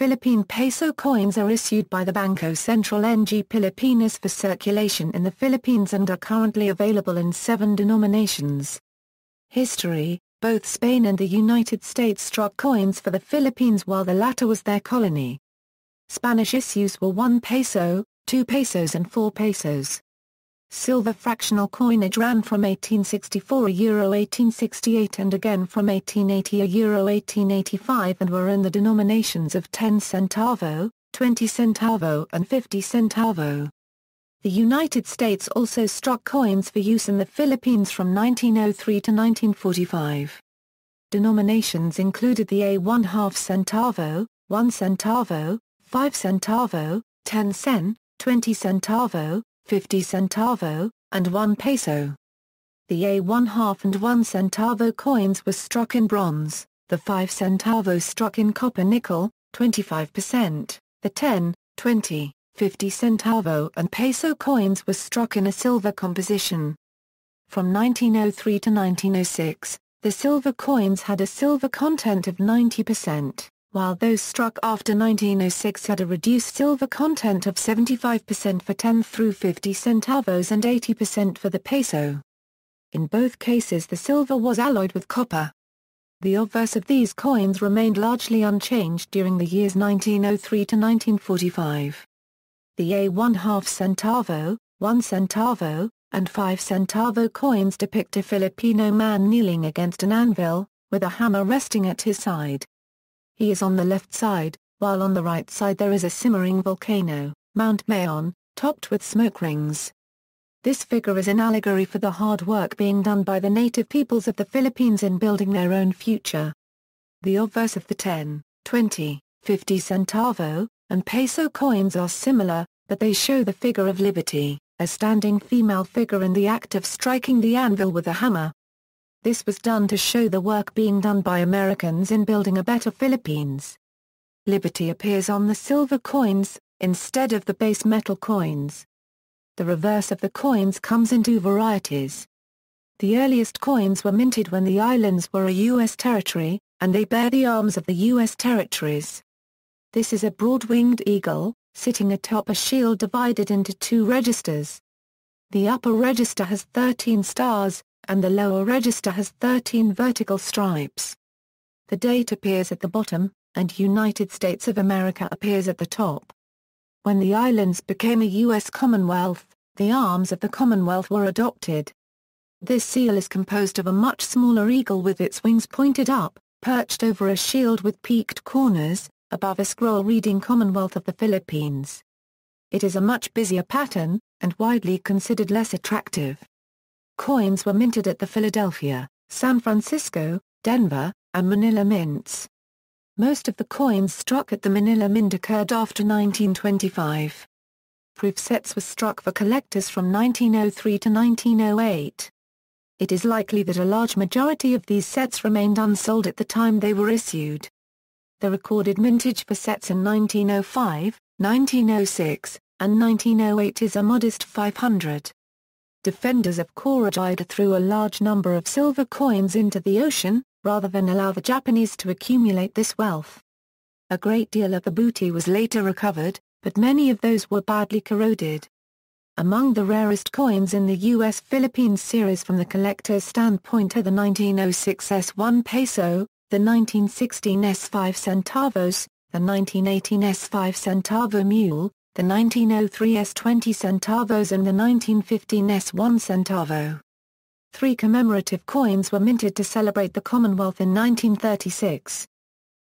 Philippine peso coins are issued by the Bangko Sentral ng Pilipinas for circulation in the Philippines and are currently available in seven denominations. History Both Spain and the United States struck coins for the Philippines while the latter was their colony. Spanish issues were 1 peso, 2 pesos and 4 pesos. Silver fractional coinage ran from 1864 a euro 1868 and again from 1880 a euro 1885 and were in the denominations of 10 centavo, 20 centavo and 50 centavo. The United States also struck coins for use in the Philippines from 1903 to 1945. Denominations included the A1 half centavo, 1 centavo, 5 centavo, 10 cent, 20 centavo, 50 centavo, and 1 peso. The A1 half and 1 centavo coins were struck in bronze, the 5 centavo struck in copper nickel, 25%, the 10, 20, 50 centavo and peso coins were struck in a silver composition. From 1903 to 1906, the silver coins had a silver content of 90% while those struck after 1906 had a reduced silver content of 75% for 10 through 50 centavos and 80% for the peso. In both cases the silver was alloyed with copper. The obverse of these coins remained largely unchanged during the years 1903 to 1945. The A1 half centavo, 1 centavo, and 5 centavo coins depict a Filipino man kneeling against an anvil, with a hammer resting at his side. He is on the left side, while on the right side there is a simmering volcano, Mount Mayon, topped with smoke rings. This figure is an allegory for the hard work being done by the native peoples of the Philippines in building their own future. The obverse of the 10, 20, 50 centavo, and peso coins are similar, but they show the figure of liberty, a standing female figure in the act of striking the anvil with a hammer. This was done to show the work being done by Americans in building a better Philippines. Liberty appears on the silver coins, instead of the base metal coins. The reverse of the coins comes in two varieties. The earliest coins were minted when the islands were a U.S. territory, and they bear the arms of the U.S. territories. This is a broad-winged eagle, sitting atop a shield divided into two registers. The upper register has 13 stars, and the lower register has 13 vertical stripes. The date appears at the bottom, and United States of America appears at the top. When the islands became a U.S. Commonwealth, the arms of the Commonwealth were adopted. This seal is composed of a much smaller eagle with its wings pointed up, perched over a shield with peaked corners, above a scroll reading Commonwealth of the Philippines. It is a much busier pattern, and widely considered less attractive. Coins were minted at the Philadelphia, San Francisco, Denver, and Manila mints. Most of the coins struck at the Manila Mint occurred after 1925. Proof sets were struck for collectors from 1903 to 1908. It is likely that a large majority of these sets remained unsold at the time they were issued. The recorded mintage for sets in 1905, 1906, and 1908 is a modest 500 defenders of Corregidor threw a large number of silver coins into the ocean, rather than allow the Japanese to accumulate this wealth. A great deal of the booty was later recovered, but many of those were badly corroded. Among the rarest coins in the U.S. Philippines series from the collector's standpoint are the 1906 S1 peso, the 1916 S5 centavos, the 1918 S5 centavo mule, the 1903 S20 centavos and the 1915 S1 centavo. Three commemorative coins were minted to celebrate the Commonwealth in 1936.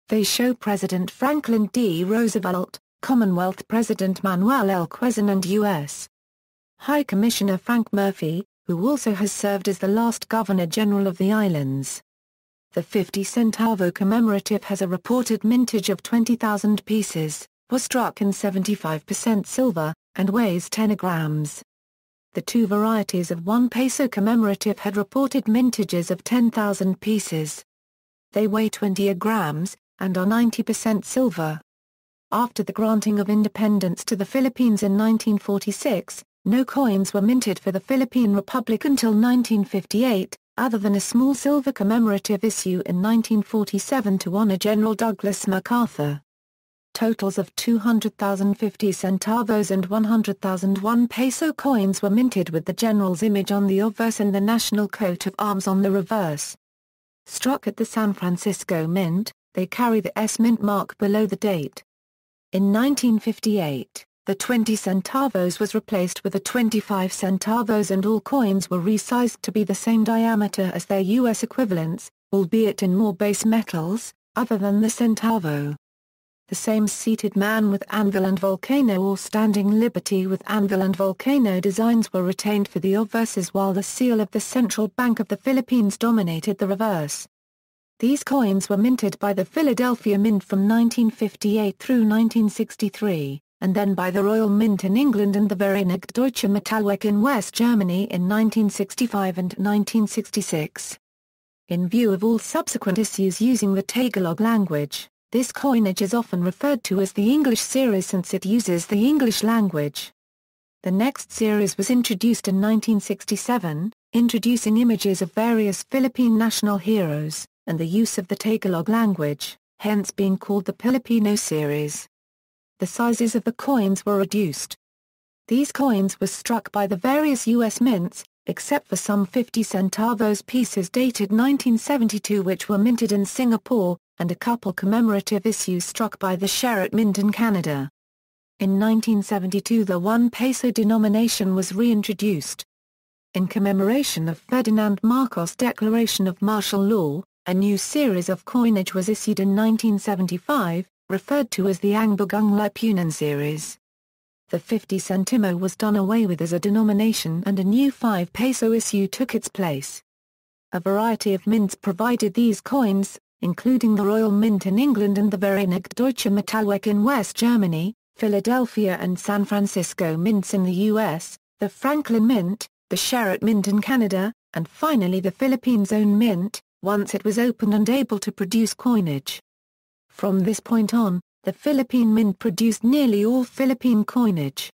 They show President Franklin D. Roosevelt, Commonwealth President Manuel L. Quezon and U.S. High Commissioner Frank Murphy, who also has served as the last Governor-General of the islands. The 50 centavo commemorative has a reported mintage of 20,000 pieces was struck in 75% silver, and weighs 10 grams. The two varieties of 1 peso commemorative had reported mintages of 10,000 pieces. They weigh 20 grams, and are 90% silver. After the granting of independence to the Philippines in 1946, no coins were minted for the Philippine Republic until 1958, other than a small silver commemorative issue in 1947 to honor General Douglas MacArthur. Totals of 200,050 centavos and 100,001 peso coins were minted with the general's image on the obverse and the national coat of arms on the reverse. Struck at the San Francisco Mint, they carry the S Mint mark below the date. In 1958, the 20 centavos was replaced with the 25 centavos and all coins were resized to be the same diameter as their U.S. equivalents, albeit in more base metals, other than the centavo. The same seated man with anvil and volcano or standing liberty with anvil and volcano designs were retained for the obverses while the seal of the Central Bank of the Philippines dominated the reverse. These coins were minted by the Philadelphia Mint from 1958 through 1963 and then by the Royal Mint in England and the Vereinigte Deutsche Metallwerke in West Germany in 1965 and 1966. In view of all subsequent issues using the Tagalog language, this coinage is often referred to as the English series since it uses the English language. The next series was introduced in 1967, introducing images of various Philippine national heroes, and the use of the Tagalog language, hence being called the Filipino series the sizes of the coins were reduced. These coins were struck by the various U.S. mints, except for some 50 centavos pieces dated 1972 which were minted in Singapore, and a couple commemorative issues struck by the Sherritt Mint in Canada. In 1972 the 1 peso denomination was reintroduced. In commemoration of Ferdinand Marcos' declaration of martial law, a new series of coinage was issued in 1975, referred to as the Ang Bagong Lipunan series. The 50 centimo was done away with as a denomination and a new 5 peso issue took its place. A variety of mints provided these coins, including the Royal Mint in England and the Vereinigte Deutsche Metallwerke in West Germany, Philadelphia and San Francisco mints in the U.S., the Franklin Mint, the Sherritt Mint in Canada, and finally the Philippines' own mint, once it was open and able to produce coinage. From this point on, the Philippine Mint produced nearly all Philippine coinage.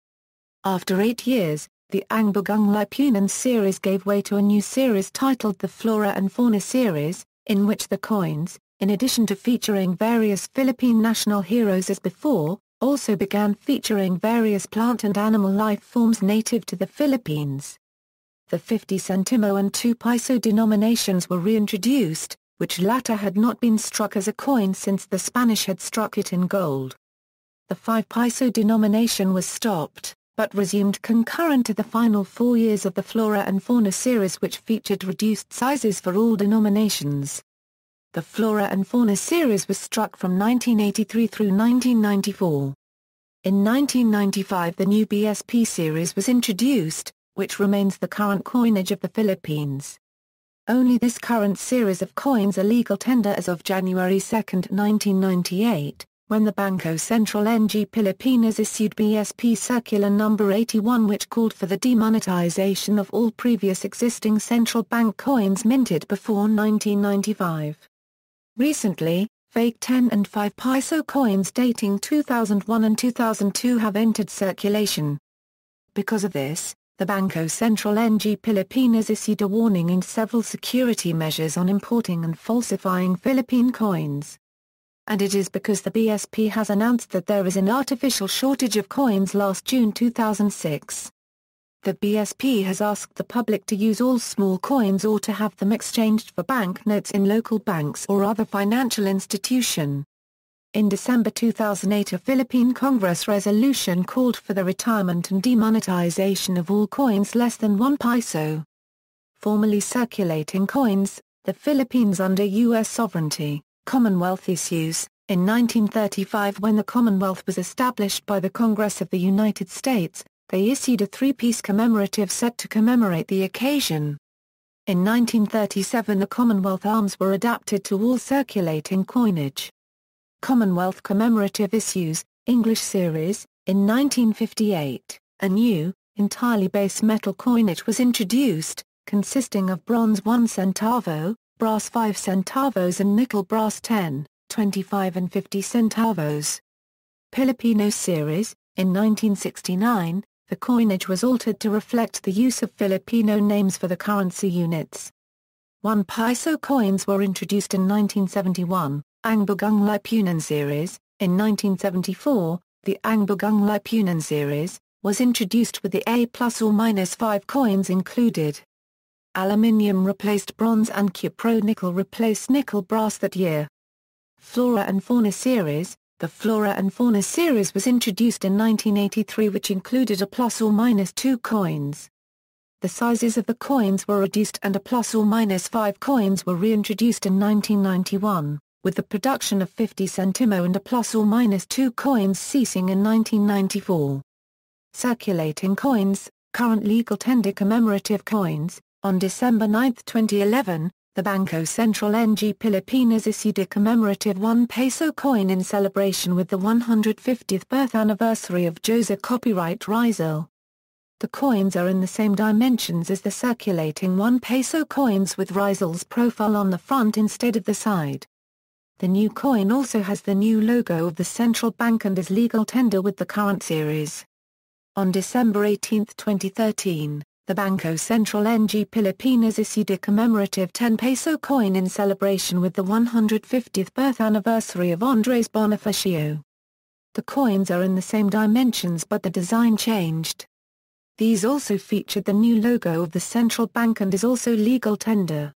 After eight years, the Ang Bagong Lipunan series gave way to a new series titled the Flora and Fauna series, in which the coins, in addition to featuring various Philippine national heroes as before, also began featuring various plant and animal life forms native to the Philippines. The 50 centimo and 2 peso denominations were reintroduced, which latter had not been struck as a coin since the Spanish had struck it in gold. The 5 peso denomination was stopped, but resumed concurrent to the final four years of the Flora and Fauna series which featured reduced sizes for all denominations. The Flora and Fauna series was struck from 1983 through 1994. In 1995 the new BSP series was introduced, which remains the current coinage of the Philippines. Only this current series of coins are legal tender as of January 2, 1998, when the Bangko Sentral ng Pilipinas issued BSP Circular No. 81 which called for the demonetization of all previous existing central bank coins minted before 1995. Recently, fake 10 and 5 peso coins dating 2001 and 2002 have entered circulation. Because of this, the Bangko Sentral ng Pilipinas issued a warning and several security measures on importing and falsifying Philippine coins. And it is because the BSP has announced that there is an artificial shortage of coins last June 2006. The BSP has asked the public to use all small coins or to have them exchanged for banknotes in local banks or other financial institution. In December 2008 a Philippine Congress resolution called for the retirement and demonetization of all coins less than 1 peso. Formerly circulating coins, the Philippines under U.S. sovereignty, Commonwealth issues, in 1935 when the Commonwealth was established by the Congress of the United States, they issued a three-piece commemorative set to commemorate the occasion. In 1937 the Commonwealth arms were adapted to all circulating coinage. Commonwealth Commemorative Issues, English Series, in 1958, a new, entirely base metal coinage was introduced, consisting of bronze 1 centavo, brass 5 centavos and nickel brass 10, 25 and 50 centavos. Filipino Series, in 1969, the coinage was altered to reflect the use of Filipino names for the currency units. One peso coins were introduced in 1971, Ang Bagong Lipunan series, In 1974, the Ang Bagong Lipunan series, was introduced with the A plus or minus 5 coins included. Aluminium replaced bronze and cupro-nickel replaced nickel brass that year. Flora and Fauna series The Flora and Fauna series was introduced in 1983 which included a plus or minus 2 coins. The sizes of the coins were reduced and a plus or minus 5 coins were reintroduced in 1991, with the production of 50 centimo and a plus or minus 2 coins ceasing in 1994. Circulating coins, current legal tender commemorative coins, on December 9, 2011, the Bangko Sentral NG Pilipinas issued a commemorative 1 peso coin in celebration with the 150th birth anniversary of Jose Copyright Rizal. The coins are in the same dimensions as the circulating 1 peso coins with Rizal's profile on the front instead of the side. The new coin also has the new logo of the central bank and is legal tender with the current series. On December 18, 2013, the Bangko Sentral NG Pilipinas issued a commemorative 10 peso coin in celebration with the 150th birth anniversary of Andres Bonifacio. The coins are in the same dimensions but the design changed. These also featured the new logo of the central bank and is also legal tender.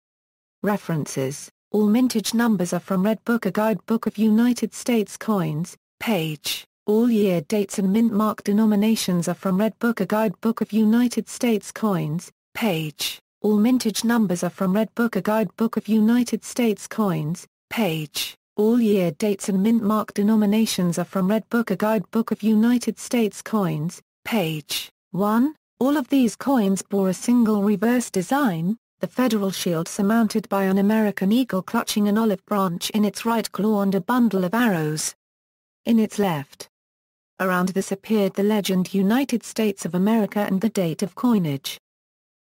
References All mintage numbers are from Red Book A Guidebook of United States Coins, page all year dates and mint mark denominations are from Red Book A Guidebook of United States Coins, page. All mintage numbers are from Red Book A Guidebook of United States Coins, page. All year dates and mint mark denominations are from Red Book A Guidebook of United States Coins, page 1. All of these coins bore a single reverse design, the federal shield surmounted by an American eagle clutching an olive branch in its right claw and a bundle of arrows. In its left, Around this appeared the legend United States of America and the date of coinage.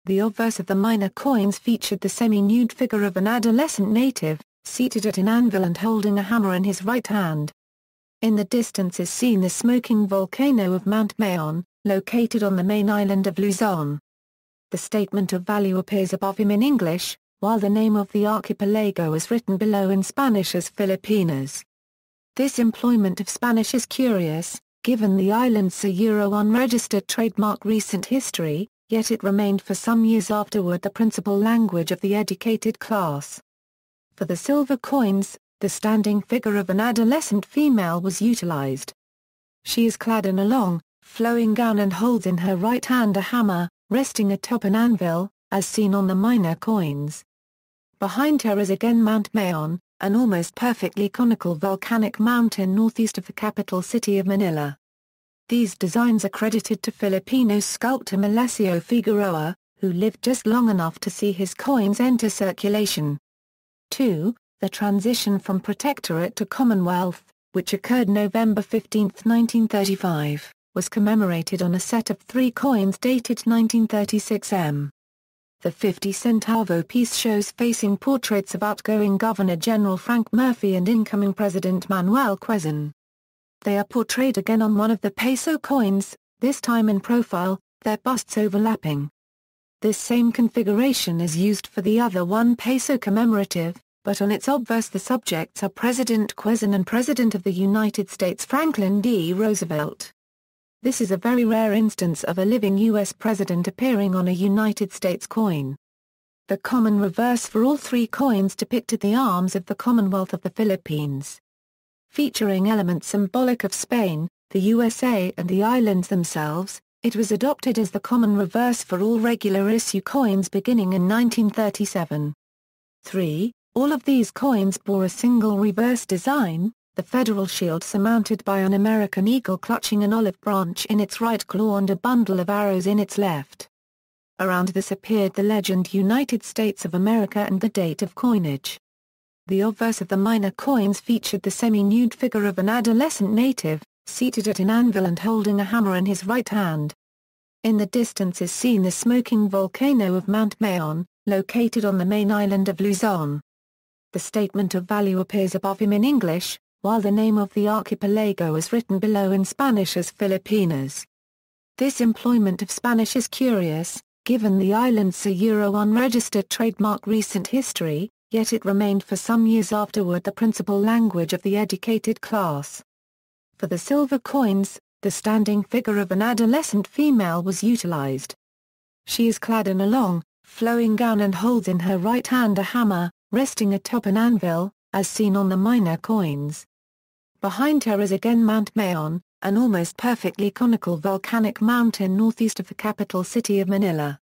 The obverse of the minor coins featured the semi-nude figure of an adolescent native, seated at an anvil and holding a hammer in his right hand. In the distance is seen the smoking volcano of Mount Mayon, located on the main island of Luzon. The statement of value appears above him in English, while the name of the archipelago is written below in Spanish as Filipinas. This employment of Spanish is curious, given the island's a Euro unregistered trademark recent history, yet it remained for some years afterward the principal language of the educated class. For the silver coins, the standing figure of an adolescent female was utilized. She is clad in a long, flowing gown and holds in her right hand a hammer, resting atop an anvil, as seen on the minor coins. Behind her is again Mount Mayon, an almost perfectly conical volcanic mountain northeast of the capital city of Manila. These designs are credited to Filipino sculptor Melesio Figueroa, who lived just long enough to see his coins enter circulation. 2. The transition from Protectorate to Commonwealth, which occurred November 15, 1935, was commemorated on a set of three coins dated 1936 m. The 50 centavo piece shows facing portraits of outgoing Governor-General Frank Murphy and incoming President Manuel Quezon. They are portrayed again on one of the peso coins, this time in profile, their busts overlapping. This same configuration is used for the other one peso commemorative, but on its obverse the subjects are President Quezon and President of the United States Franklin D. Roosevelt. This is a very rare instance of a living U.S. president appearing on a United States coin. The common reverse for all three coins depicted the arms of the Commonwealth of the Philippines. Featuring elements symbolic of Spain, the USA and the islands themselves, it was adopted as the common reverse for all regular issue coins beginning in 1937. 3. All of these coins bore a single reverse design, the federal shield surmounted by an American eagle clutching an olive branch in its right claw and a bundle of arrows in its left. Around this appeared the legend United States of America and the date of coinage. The obverse of the minor coins featured the semi-nude figure of an adolescent native, seated at an anvil and holding a hammer in his right hand. In the distance is seen the smoking volcano of Mount Mayon, located on the main island of Luzon. The statement of value appears above him in English, while the name of the archipelago is written below in Spanish as Filipinas. This employment of Spanish is curious, given the island's Euro unregistered trademark recent history, yet it remained for some years afterward the principal language of the educated class. For the silver coins, the standing figure of an adolescent female was utilized. She is clad in a long, flowing gown and holds in her right hand a hammer, resting atop an anvil, as seen on the minor coins. Behind her is again Mount Mayon, an almost perfectly conical volcanic mountain northeast of the capital city of Manila.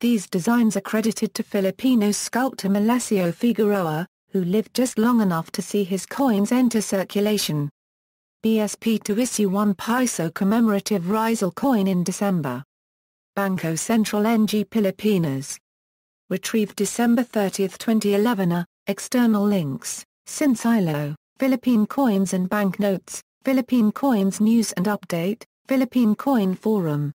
These designs are credited to Filipino sculptor Melesio Figueroa, who lived just long enough to see his coins enter circulation. BSP to issue one peso commemorative Rizal coin in December. Bangko Sentral NG Pilipinas. Retrieved December 30, 2011 A, External links, Since ILO, Philippine Coins and Banknotes, Philippine Coins News and Update, Philippine Coin Forum.